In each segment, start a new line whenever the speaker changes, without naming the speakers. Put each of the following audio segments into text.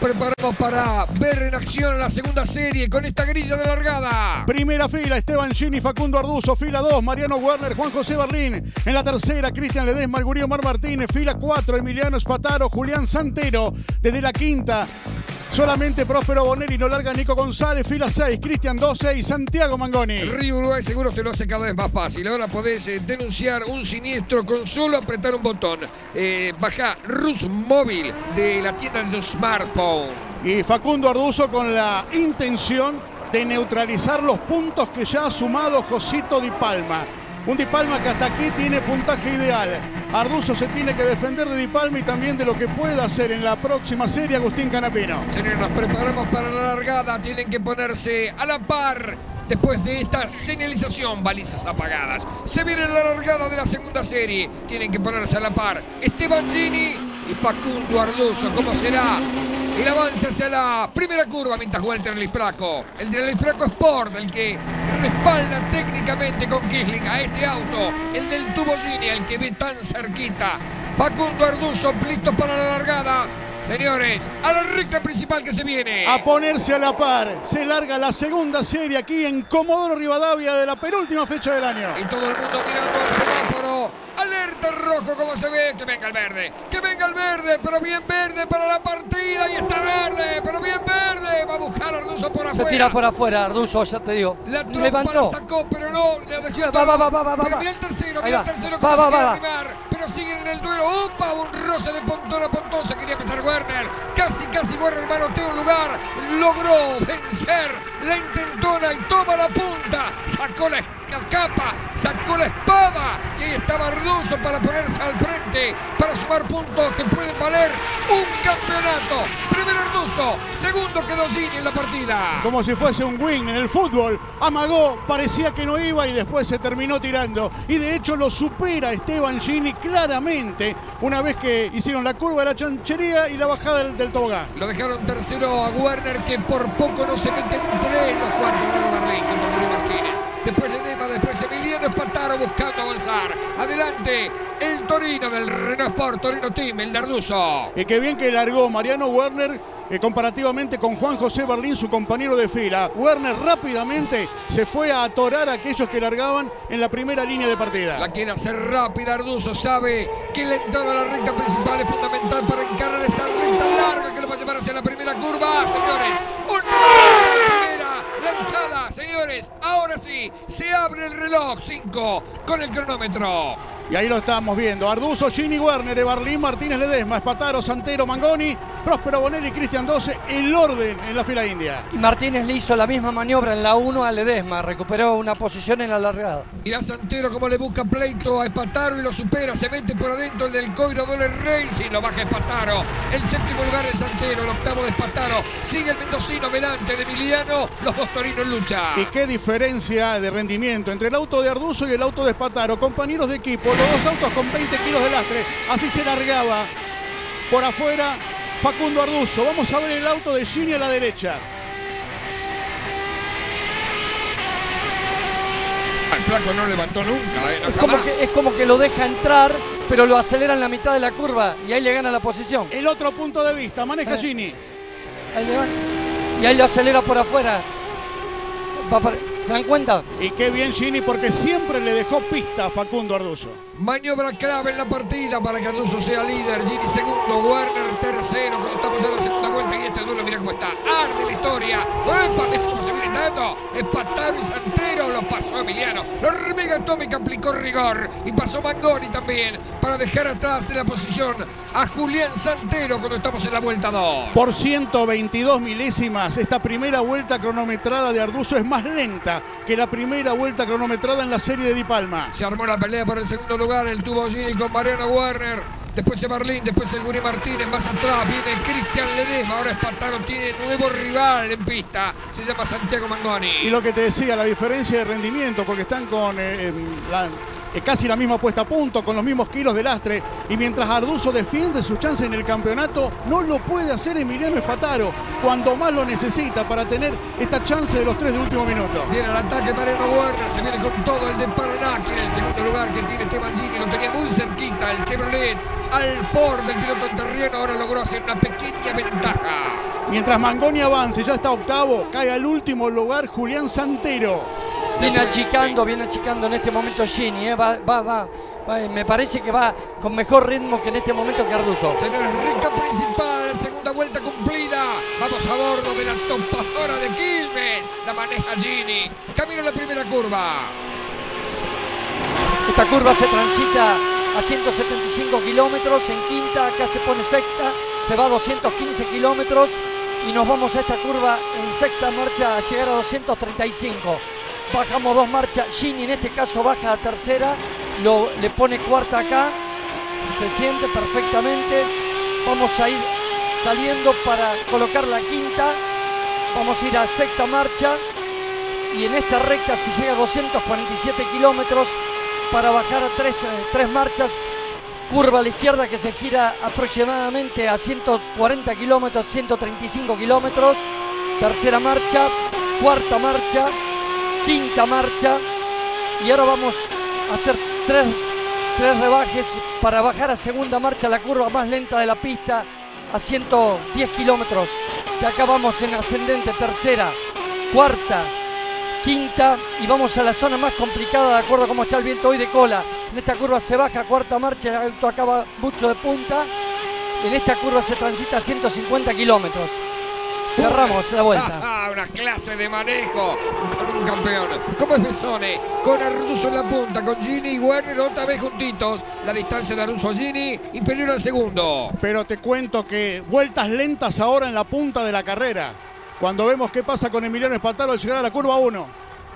Preparamos para ver en acción la segunda serie con esta grilla de largada.
Primera fila, Esteban Gini, Facundo Arduzo. Fila 2, Mariano Werner, Juan José Barlín. En la tercera, Cristian Ledesma, Gurío Mar Martínez. Fila 4, Emiliano Espataro, Julián Santero. Desde la quinta, Solamente Próspero Bonelli no larga Nico González, fila 6, Cristian 12 y Santiago Mangoni.
Río Uruguay seguro te lo hace cada vez más fácil. Ahora podés eh, denunciar un siniestro con solo apretar un botón. Eh, baja Rus Móvil de la tienda de los smartphones.
Y Facundo Arduzo con la intención de neutralizar los puntos que ya ha sumado Josito Di Palma. Un Di Palma que hasta aquí tiene puntaje ideal. Arduzo se tiene que defender de Di Palma y también de lo que pueda hacer en la próxima serie Agustín Canapino.
Señores, nos preparamos para la largada. Tienen que ponerse a la par después de esta señalización, balizas apagadas. Se viene la largada de la segunda serie. Tienen que ponerse a la par. Esteban Gini y Facundo Arduzo. ¿Cómo será? El avance hacia la primera curva mientras juega el Terlifraco. El Sport, el que respalda técnicamente con Kisling a este auto. El del tubo Gini, el que ve tan cerquita. Facundo Arduzo, listo para la largada. Señores, a la recta principal que se viene.
A ponerse a la par. Se larga la segunda serie aquí en Comodoro Rivadavia de la penúltima fecha del año.
Y todo el mundo mirando al. Alerta rojo, como se ve. Que venga el verde. Que venga el verde, pero bien verde para la partida. Y está verde, pero bien verde. Va a buscar Arduzo por afuera.
Se tira por afuera, Arduzo, ya te digo.
La trompa
Levantó.
la sacó, pero no. Le dejó
Va, va, va, va, va,
Pero
va.
mira el tercero, mira
va.
el tercero.
Va, va, va, va.
animar. Pero siguen en el duelo. ¡Opa! Un roce de pontón a pontón. Se quería meter Werner. Casi, casi Werner manotea un lugar. Logró vencer la intentona y toma la punta. Sacó la la capa, sacó la espada y ahí estaba Arduzo para ponerse al frente, para sumar puntos que pueden valer un campeonato. Primero Arduzo, segundo quedó Gini en la partida.
Como si fuese un win en el fútbol. Amagó, parecía que no iba y después se terminó tirando. Y de hecho lo supera Esteban Gini claramente una vez que hicieron la curva de la chanchería y la bajada del, del tobogán.
Lo dejaron tercero a Werner que por poco no se mete entre los cuartos luego Berlín con Martínez. Después Edema, después Emiliano Espataro buscando avanzar. Adelante el Torino del Renault Sport, Torino Team, el Darduzo.
Y qué bien que largó Mariano Werner eh, comparativamente con Juan José Berlín, su compañero de fila. Werner rápidamente se fue a atorar a aquellos que largaban en la primera línea de partida.
La quiere hacer rápida, Arduzo sabe que la entrada a la recta principal es fundamental para encarar esa recta larga que lo va a llevar hacia la primera curva, señores. Un señores. Ahora sí, se abre el reloj 5 con el cronómetro.
Y ahí lo estamos viendo. Arduzo, Gini Werner, Ebarlín, Martínez Ledesma, Espataro, Santero, Mangoni, Próspero Bonelli, Cristian 12. El orden en la fila india.
Y Martínez le hizo la misma maniobra en la 1 a Ledesma, recuperó una posición en la largada.
Mirá Santero como le busca pleito a Espataro y lo supera. Se mete por adentro el del Coiro Dole Racing. Lo baja Espataro. El séptimo lugar de Santero, el octavo de Espataro. Sigue el mendocino delante de Emiliano. Los dos torinos en lucha.
Y qué diferencia de rendimiento entre el auto de Arduzo y el auto de Espataro. Compañeros de equipo, dos autos con 20 kilos de lastre. Así se largaba por afuera Facundo Arduzo. Vamos a ver el auto de Gini a la derecha.
El flaco no levantó nunca, ¿eh? No,
Es como, que, es como que lo deja entrar, pero lo acelera en la mitad de la curva y ahí le gana la posición.
El otro punto de vista, maneja
Eh.
Gini.
Ahí le va. Y ahí lo acelera por afuera. Va para- ¿Se dan cuenta?
Y qué bien Gini porque siempre le dejó pista a Facundo Arduzo.
Maniobra clave en la partida para que Arduzo sea líder. Gini segundo, Werner tercero. Estamos en la segunda vuelta y este duelo, mira cómo está. Arde la historia. ¡Epa! Dando. Espataro y Santero lo pasó Emiliano. La hormiga atómica aplicó rigor. Y pasó Mangoni también para dejar atrás de la posición a Julián Santero cuando estamos en la vuelta 2.
Por 122 milésimas, esta primera vuelta cronometrada de Arduzo es más lenta que la primera vuelta cronometrada en la serie de Di Palma.
Se armó la pelea por el segundo lugar, el tubo Gini con Mariano Werner. Después el Berlín, después el Guri Martínez, más atrás viene Cristian Ledesma. Ahora Espartano tiene nuevo rival en pista. Se llama Santiago
Y
Mangoni.
lo que te decía, la diferencia de rendimiento, porque están con eh, la- casi la misma puesta a punto, con los mismos kilos de lastre. Y mientras Arduzo defiende su chance en el campeonato, no lo puede hacer Emiliano Espataro, cuando más lo necesita para tener esta chance de los tres de último minuto.
Viene al ataque Mariano Werner, se viene con todo el de Paraná, que en el segundo lugar que tiene Esteban Gini, lo tenía muy cerquita el Chevrolet. Al Ford del piloto terriano ahora logró hacer una pequeña ventaja.
Mientras Mangoni avanza y ya está octavo, cae al último lugar Julián Santero.
Viene achicando, viene achicando en este momento Gini, eh, va, va, va, va, me parece que va con mejor ritmo que en este momento Carduzo.
Señores, recta principal, segunda vuelta cumplida. Vamos a bordo de la topadora de Quilmes. La maneja Gini. Camino a la primera curva.
Esta curva se transita a 175 kilómetros, en quinta acá se pone sexta, se va a 215 kilómetros y nos vamos a esta curva en sexta marcha a llegar a 235. Bajamos dos marchas, Gini en este caso baja a tercera, lo, le pone cuarta acá, se siente perfectamente. Vamos a ir saliendo para colocar la quinta, vamos a ir a sexta marcha y en esta recta si llega a 247 kilómetros para bajar a tres, eh, tres marchas. Curva a la izquierda que se gira aproximadamente a 140 kilómetros, 135 kilómetros. Tercera marcha, cuarta marcha, quinta marcha. Y ahora vamos a hacer tres, tres rebajes para bajar a segunda marcha la curva más lenta de la pista a 110 kilómetros. De acá vamos en ascendente, tercera, cuarta, quinta y vamos a la zona más complicada de acuerdo a cómo está el viento hoy de cola. En esta curva se baja cuarta marcha, el auto acaba mucho de punta. En esta curva se transita a 150 kilómetros. Cerramos la vuelta.
Una clase de manejo con un campeón. Como es Besone, con Arduzo en la punta, con Gini y Werner otra vez juntitos. La distancia de Arduzo a Gini inferior al segundo.
Pero te cuento que vueltas lentas ahora en la punta de la carrera. Cuando vemos qué pasa con Emiliano Espataro al llegar a la curva 1.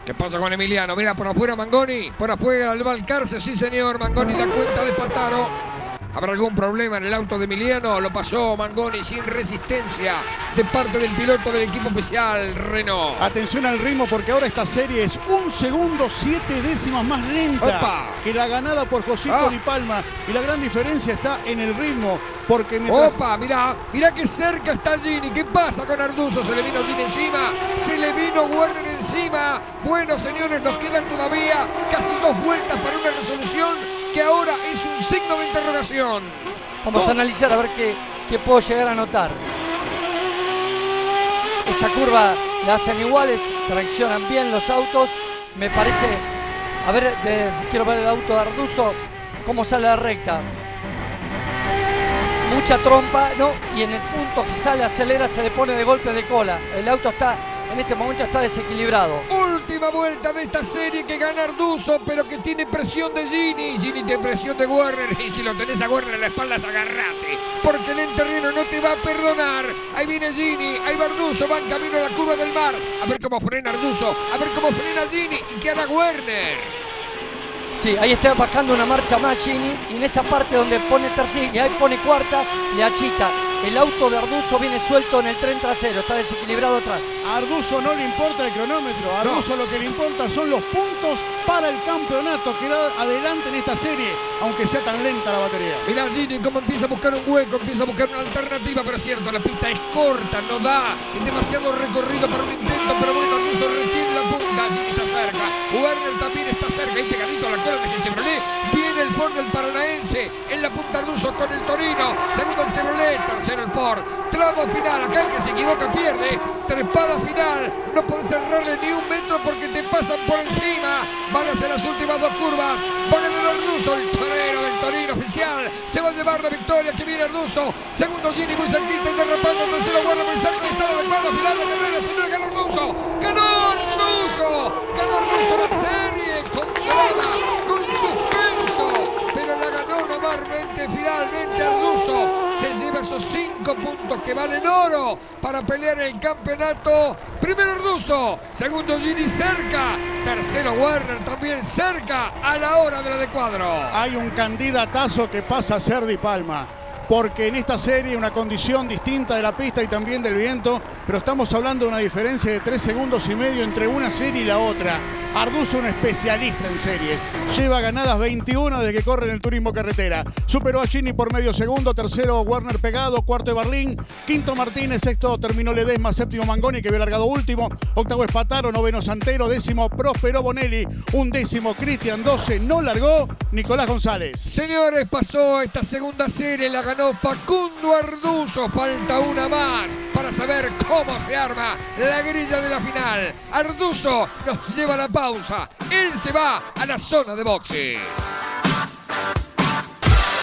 ¿Qué pasa con Emiliano? Mira por afuera Mangoni, por afuera el Valcarce, sí señor, Mangoni da cuenta de Pataro. ¿Habrá algún problema en el auto de Emiliano? Lo pasó Mangoni sin resistencia de parte del piloto del equipo especial Renault.
Atención al ritmo porque ahora esta serie es un segundo siete décimas más lenta
Opa.
que la ganada por Josito
Ah.
Di Palma. Y la gran diferencia está en el ritmo porque mientras...
Opa, mirá, mirá que cerca está Gini. ¿Qué pasa con Arduzo? Se le vino Gini encima, se le vino Werner encima. Bueno, señores, nos quedan todavía casi dos vueltas para una resolución que ahora es un signo de interrogación.
Vamos a analizar a ver qué, qué puedo llegar a notar. Esa curva la hacen iguales, traccionan bien los autos. Me parece. A ver, de- quiero ver el auto de Arduzo, cómo sale la recta. Mucha trompa, ¿no? Y en el punto que sale, acelera, se le pone de golpe de cola. El auto está, en este momento está desequilibrado.
Última vuelta de esta serie que gana Arduzo, pero que tiene presión de Gini. Gini tiene presión de Werner. Y si lo tenés a Werner en la espalda, agarrate. Porque el enterreno no te va a perdonar. Ahí viene Gini, ahí va Arduzo, va en camino a la curva del mar. A ver cómo frena Arduzo, a ver cómo frena Gini y que hará Werner.
Sí, ahí está bajando una marcha más Gini y en esa parte donde pone tercera y ahí pone cuarta, le achica. El auto de Arduzo viene suelto en el tren trasero, está desequilibrado atrás.
A Arduzo no le importa el cronómetro, a Arduzo lo que le importa son los puntos para el campeonato que da adelante en esta serie, aunque sea tan lenta la batería.
Mirá Gini cómo empieza a buscar un hueco, empieza a buscar una alternativa, pero es cierto, la pista es corta, no da, es demasiado recorrido para un intento, pero bueno, Arduzo retiene la punta, Gini está cerca, Werner también está cerca, ahí pegadito a la cola de Chevrolet, viene el Ford del En la punta Arduzo con el Torino, segundo el Chevrolet, tercero el Ford, tramo final, acá el que se equivoca pierde, trepada final, no puedes cerrarle ni un metro porque te pasan por encima, van hacia las últimas dos curvas, ponen el Arduzo, el torero del Torino oficial, se va a llevar la victoria que viene Arduzo, segundo Gini muy cerquita y derrapando, tercero Guarda muy cerca, está adecuado, final de carrera, señores, ganó Arduzo, ganó Arduzo, ganó Arduzo la serie, con ganó normalmente, finalmente Arduzo, se lleva esos cinco puntos que valen oro para pelear el campeonato. Primero Arduzo, segundo Gini cerca, tercero Werner también cerca a la hora de la de cuadro.
Hay un candidatazo que pasa a ser Di Palma. Porque en esta serie una condición distinta de la pista y también del viento, pero estamos hablando de una diferencia de tres segundos y medio entre una serie y la otra. Arduzo, un especialista en serie. Lleva ganadas 21 desde que corre en el turismo carretera. Superó a Gini por medio segundo, tercero Werner Pegado, cuarto Barlín, quinto Martínez, sexto terminó Ledesma, séptimo Mangoni que había largado último, octavo Espataro, noveno Santero, décimo Próspero Bonelli, un décimo Cristian 12, no largó Nicolás González.
Señores, pasó esta segunda serie, la ganó Facundo Arduzo, falta una más para saber cómo se arma la grilla de la final. Arduzo nos lleva a la pausa, él se va a la zona de boxe.